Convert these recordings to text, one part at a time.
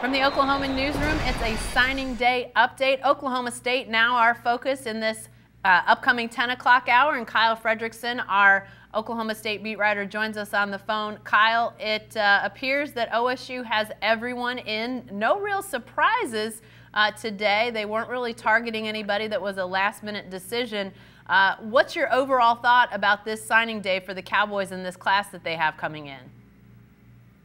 From the Oklahoman newsroom, it's a signing day update. Oklahoma State now our focus in this uh, upcoming 10 o'clock hour, and Kyle Fredrickson, our Oklahoma State beat writer, joins us on the phone. Kyle, it uh, appears that OSU has everyone in. No real surprises uh, today. They weren't really targeting anybody that was a last minute decision. Uh, what's your overall thought about this signing day for the Cowboys in this class that they have coming in?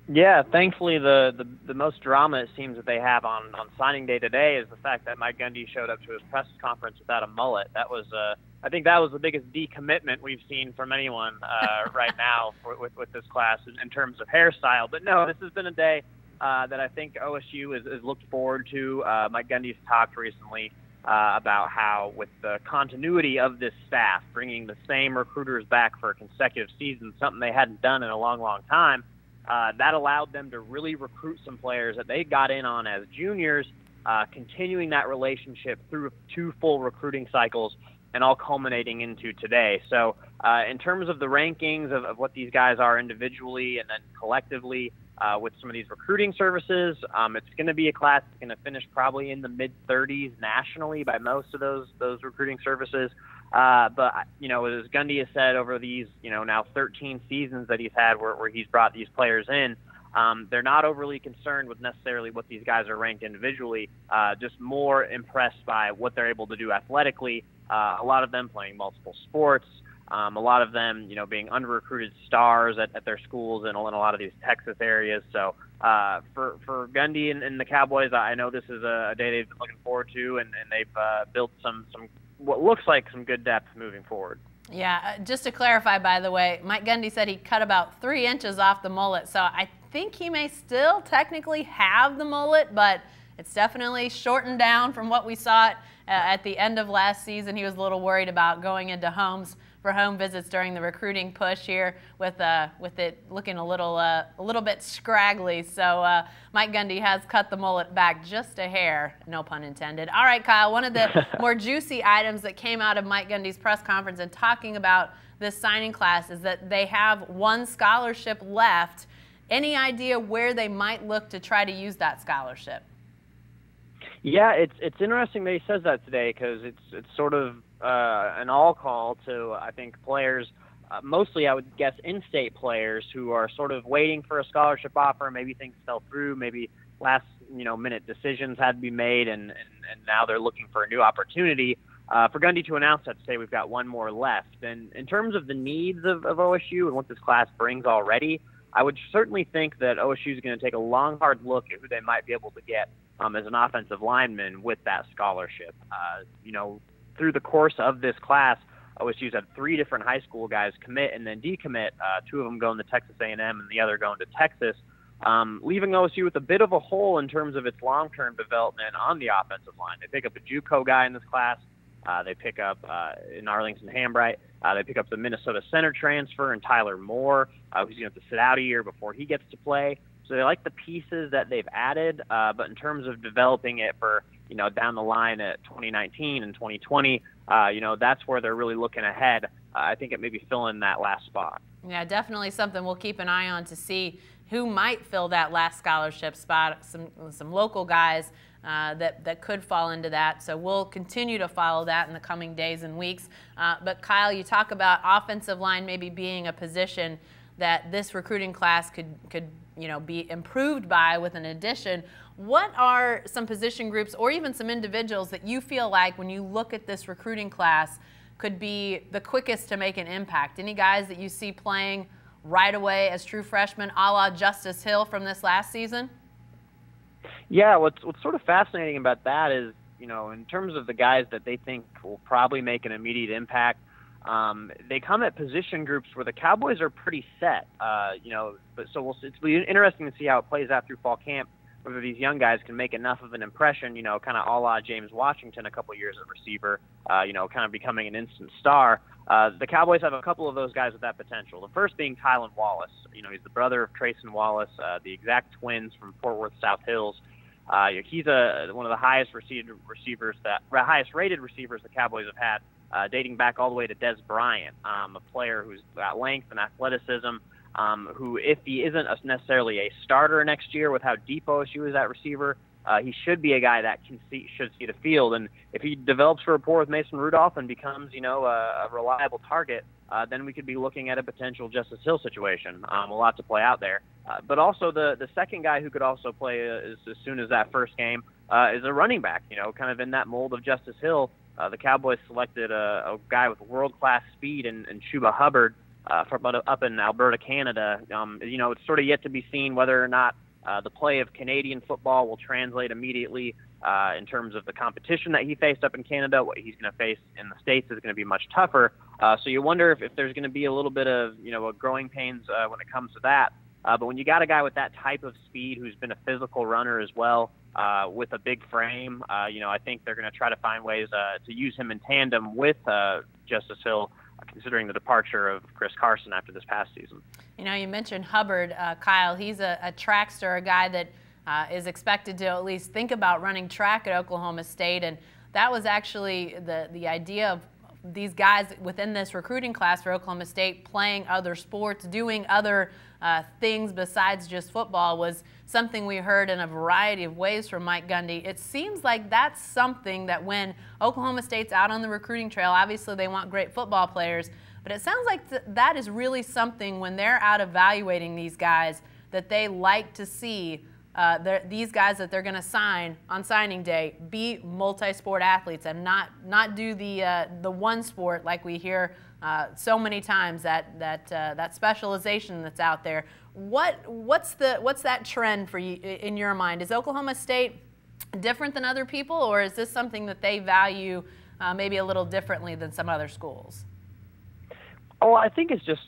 Yeah, thankfully the, the the most drama it seems that they have on on signing day today is the fact that Mike Gundy showed up to his press conference without a mullet. That was uh I think that was the biggest decommitment we've seen from anyone uh, right now for, with with this class in, in terms of hairstyle. But no, this has been a day uh, that I think OSU is, is looked forward to. Uh, Mike Gundy's talked recently uh, about how, with the continuity of this staff, bringing the same recruiters back for a consecutive season, something they hadn't done in a long, long time uh, that allowed them to really recruit some players that they got in on as juniors, uh, continuing that relationship through two full recruiting cycles and all culminating into today. So, uh, in terms of the rankings of, of, what these guys are individually and then collectively uh, with some of these recruiting services, um, it's going to be a class that's going to finish probably in the mid 30s nationally by most of those those recruiting services. Uh, but you know, as Gundy has said over these, you know, now 13 seasons that he's had where, where he's brought these players in, um, they're not overly concerned with necessarily what these guys are ranked individually. Uh, just more impressed by what they're able to do athletically. Uh, a lot of them playing multiple sports. Um, a lot of them, you know, being under-recruited stars at, at their schools in, in a lot of these Texas areas. So uh, for for Gundy and, and the Cowboys, I know this is a, a day they've been looking forward to, and, and they've uh, built some some what looks like some good depth moving forward. Yeah, uh, just to clarify, by the way, Mike Gundy said he cut about three inches off the mullet, so I think he may still technically have the mullet, but it's definitely shortened down from what we saw uh, at the end of last season. He was a little worried about going into homes for home visits during the recruiting push here with uh, with it looking a little uh, a little bit scraggly. So uh, Mike Gundy has cut the mullet back just a hair, no pun intended. All right, Kyle. One of the more juicy items that came out of Mike Gundy's press conference and talking about this signing class is that they have one scholarship left. Any idea where they might look to try to use that scholarship? Yeah, it's it's interesting that he says that today because it's it's sort of uh, an all call to I think players, uh, mostly I would guess in-state players who are sort of waiting for a scholarship offer. Maybe things fell through. Maybe last you know minute decisions had to be made, and and, and now they're looking for a new opportunity. Uh, for Gundy to announce that today, we've got one more left. And in terms of the needs of, of OSU and what this class brings already, I would certainly think that OSU is going to take a long, hard look at who they might be able to get um, as an offensive lineman with that scholarship. Uh, you know, through the course of this class, OSU's had three different high school guys commit and then decommit. Uh, two of them going to Texas A&M and the other going to Texas, um, leaving OSU with a bit of a hole in terms of its long-term development on the offensive line. They pick up a JUCO guy in this class. Uh, they pick up uh, in Arlington Hambright. Uh, they pick up the Minnesota center transfer and Tyler Moore, uh, who's going to have to sit out a year before he gets to play. So they like the pieces that they've added, uh, but in terms of developing it for you know down the line at 2019 and 2020, uh, you know that's where they're really looking ahead. Uh, I think it may be filling that last spot. Yeah, definitely something we'll keep an eye on to see who might fill that last scholarship spot. Some some local guys. Uh, that, that could fall into that. So we'll continue to follow that in the coming days and weeks. Uh, but Kyle, you talk about offensive line maybe being a position that this recruiting class could could you know, be improved by with an addition. What are some position groups or even some individuals that you feel like when you look at this recruiting class could be the quickest to make an impact? Any guys that you see playing right away as true freshmen, a la Justice Hill from this last season? Yeah, what's what's sort of fascinating about that is, you know, in terms of the guys that they think will probably make an immediate impact, um, they come at position groups where the Cowboys are pretty set. Uh, you know, but so we'll it's be interesting to see how it plays out through fall camp. Whether these young guys can make enough of an impression, you know, kind of a la James Washington a couple years at receiver, uh, you know, kind of becoming an instant star. Uh, the Cowboys have a couple of those guys with that potential. The first being Tylan Wallace. You know, he's the brother of Tracin Wallace, uh, the exact twins from Fort Worth South Hills. Uh, he's a one of the highest received receivers that highest rated receivers the Cowboys have had uh, dating back all the way to Dez Bryant, um, a player who's got length and athleticism. um, who, if he isn't a, necessarily a starter next year with how deep OSU is at receiver, uh, he should be a guy that can see should see the field. And if he develops rapport with Mason Rudolph and becomes, you know, a, a reliable target, uh, then we could be looking at a potential Justice Hill situation. Um, a lot to play out there. Uh, but also the the second guy who could also play uh, as, as soon as that first game uh, is a running back. You know, kind of in that mold of Justice Hill. Uh, the Cowboys selected a, a guy with world class speed and, and Chuba Hubbard uh, from up in Alberta, Canada. Um, you know, it's sort of yet to be seen whether or not uh, the play of Canadian football will translate immediately uh, in terms of the competition that he faced up in Canada. What he's going to face in the States is going to be much tougher. Uh, so you wonder if, if there's going to be a little bit of, you know, a growing pains uh, when it comes to that. Uh, but when you got a guy with that type of speed who's been a physical runner as well, uh, with a big frame, uh, you know, I think they're going to try to find ways uh, to use him in tandem with uh, Justice Hill considering the departure of Chris Carson after this past season. You know, you mentioned Hubbard, uh, Kyle. He's a, a trackster, a guy that uh, is expected to at least think about running track at Oklahoma State, and that was actually the the idea of these guys within this recruiting class for Oklahoma State playing other sports, doing other uh, things besides just football was something we heard in a variety of ways from Mike Gundy. It seems like that's something that when Oklahoma State's out on the recruiting trail, obviously they want great football players, but it sounds like th- that is really something when they're out evaluating these guys that they like to see uh, these guys that they're going to sign on signing day be multi-sport athletes and not not do the uh, the one sport like we hear uh, so many times that that uh, that specialization that's out there. What what's the what's that trend for you in your mind? Is Oklahoma State different than other people, or is this something that they value uh, maybe a little differently than some other schools? Oh, I think it's just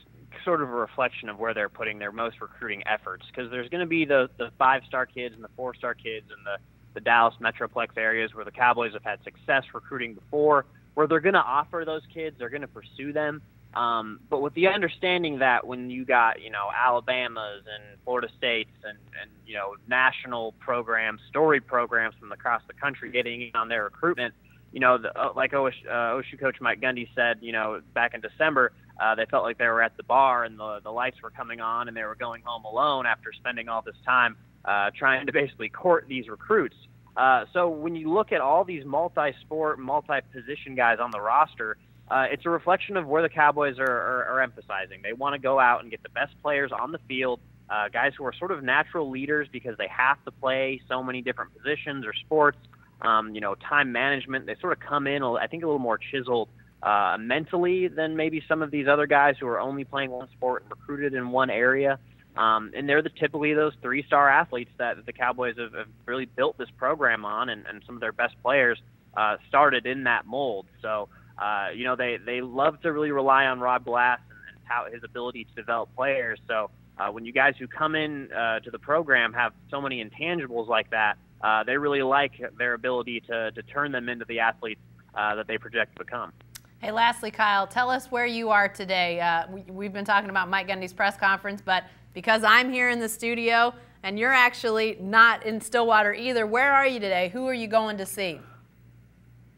sort of a reflection of where they're putting their most recruiting efforts because there's going to be the the five star kids and the four star kids and the the Dallas Metroplex areas where the Cowboys have had success recruiting before, where they're going to offer those kids, they're going to pursue them. Um, but with the understanding that when you got you know Alabamas and Florida States and and you know national programs, story programs from across the country getting in on their recruitment, you know, the, uh, like OSU, uh, OSU coach Mike Gundy said, you know, back in December, uh, they felt like they were at the bar and the the lights were coming on and they were going home alone after spending all this time uh, trying to basically court these recruits. Uh, so when you look at all these multi-sport, multi-position guys on the roster, uh, it's a reflection of where the Cowboys are, are, are emphasizing. They want to go out and get the best players on the field, uh, guys who are sort of natural leaders because they have to play so many different positions or sports. Um, you know, time management. They sort of come in, I think, a little more chiseled uh, mentally than maybe some of these other guys who are only playing one sport and recruited in one area. Um, and they're the typically those three-star athletes that the Cowboys have, have really built this program on, and, and some of their best players uh, started in that mold. So, uh, you know, they they love to really rely on Rob Glass and, and how his ability to develop players. So, uh, when you guys who come in uh, to the program have so many intangibles like that, uh, they really like their ability to to turn them into the athletes uh, that they project to become. Hey, lastly, Kyle, tell us where you are today. Uh, we, have been talking about Mike Gundy's press conference, but because I'm here in the studio and you're actually not in Stillwater either, where are you today? Who are you going to see?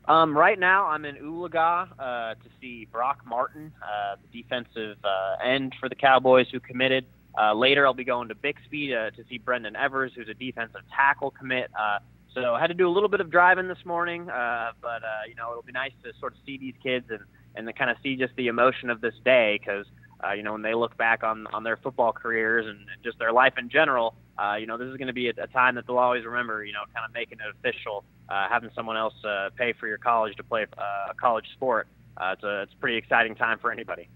Um, right now, I'm in Oologah uh, to see Brock Martin, uh, the defensive uh, end for the Cowboys who committed. Uh, later, I'll be going to Bixby to, to see Brendan Evers, who's a defensive tackle commit. So I had to do a little bit of driving this morning, uh, but uh, you know it'll be nice to sort of see these kids and and to kind of see just the emotion of this day because uh, you know when they look back on on their football careers and, and just their life in general, uh, you know this is going to be a, a time that they'll always remember. You know, kind of making it official, uh, having someone else uh, pay for your college to play uh, a college sport. Uh, it's a it's a pretty exciting time for anybody.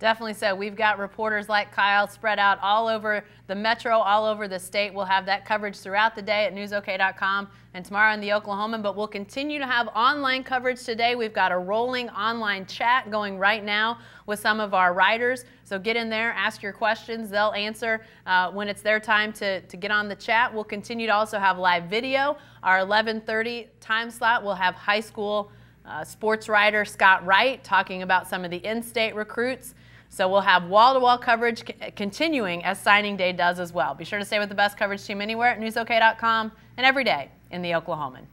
Definitely so. We've got reporters like Kyle spread out all over the metro, all over the state. We'll have that coverage throughout the day at newsok.com and tomorrow in the Oklahoman, but we'll continue to have online coverage today. We've got a rolling online chat going right now with some of our writers. So get in there, ask your questions. They'll answer uh, when it's their time to, to get on the chat. We'll continue to also have live video. Our 1130 time slot we'll have high school uh, sports writer Scott Wright talking about some of the in-state recruits. So we'll have wall-to-wall coverage continuing as signing day does as well. Be sure to stay with the best coverage team anywhere at newsok.com and every day in the Oklahoman.